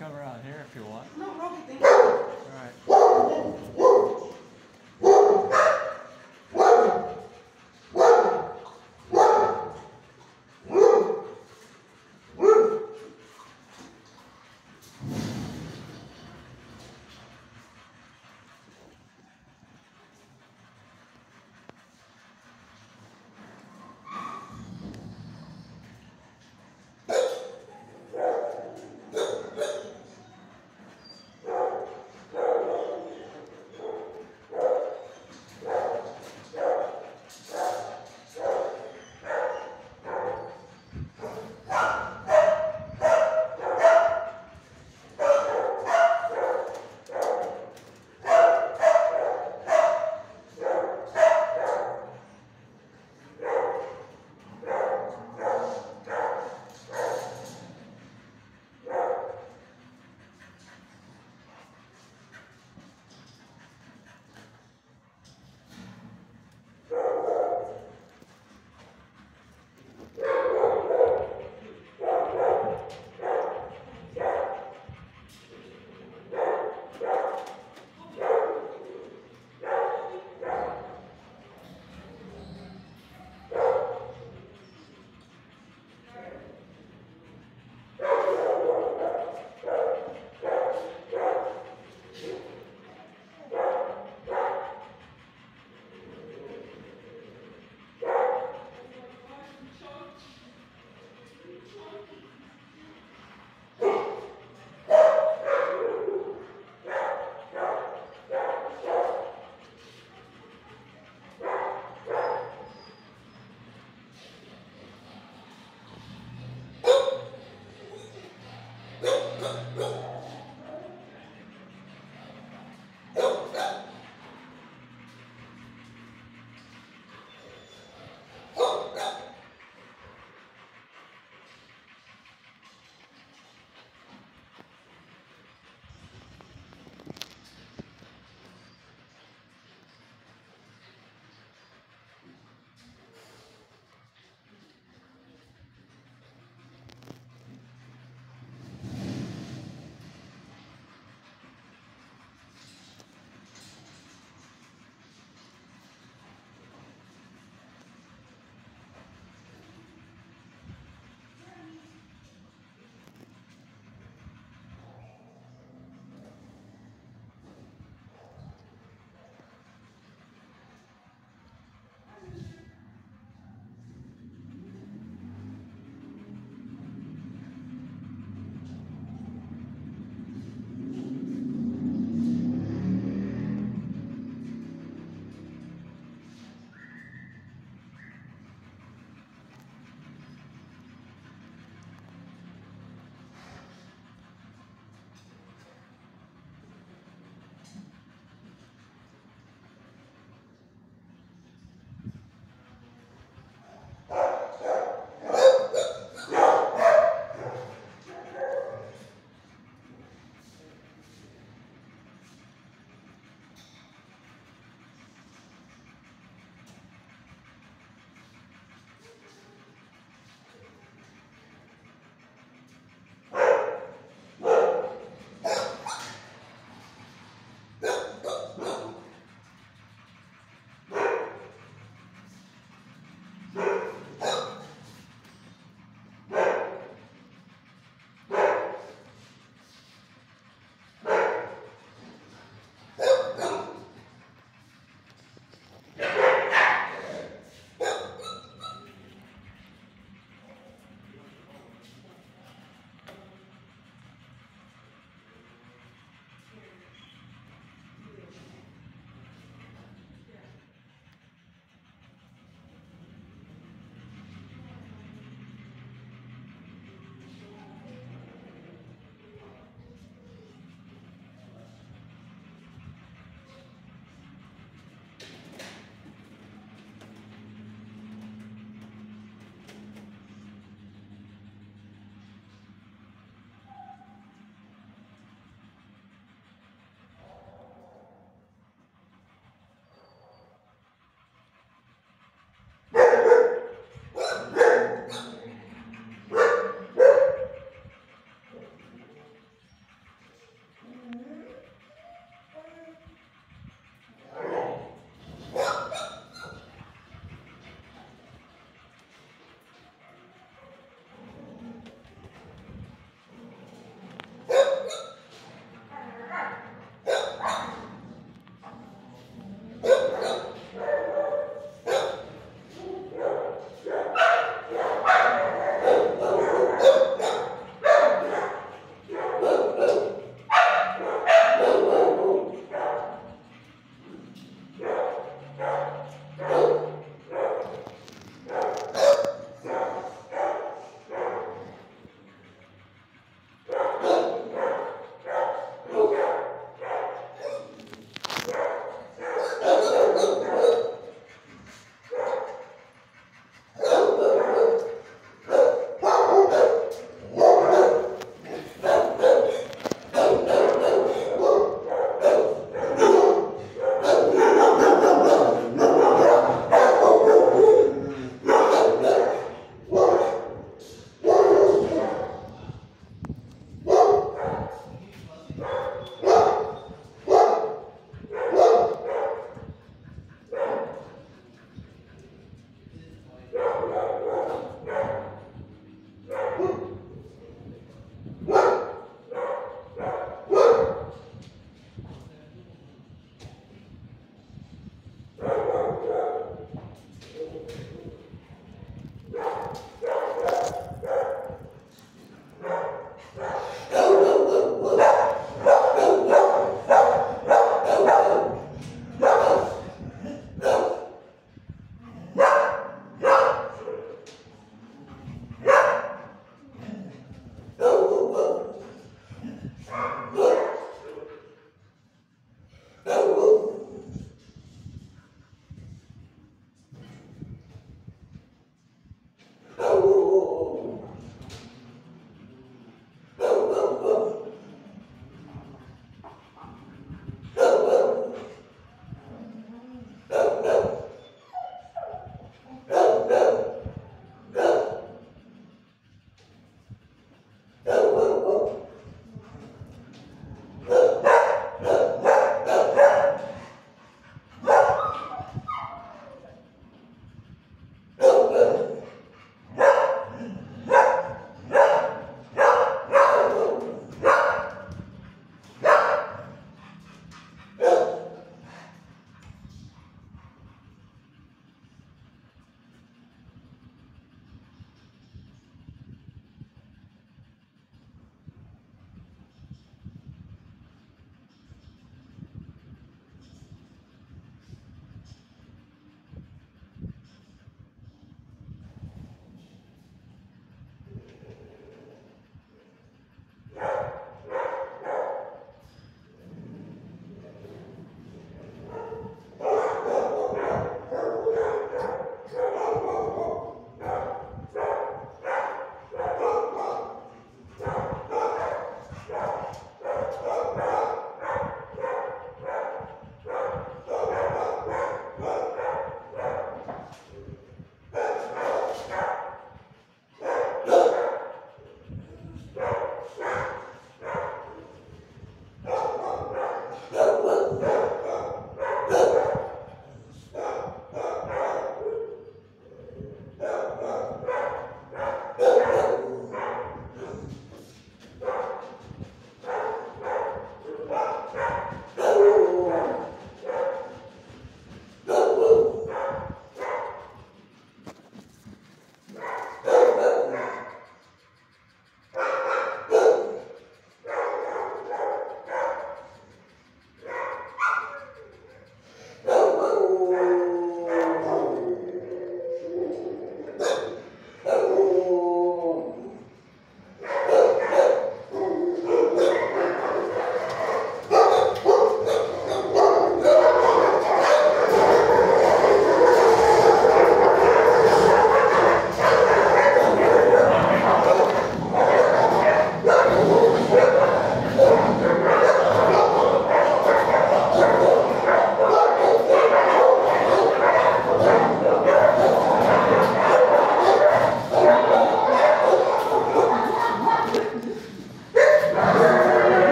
cover out come around here if you want. No, no, thank you. All right.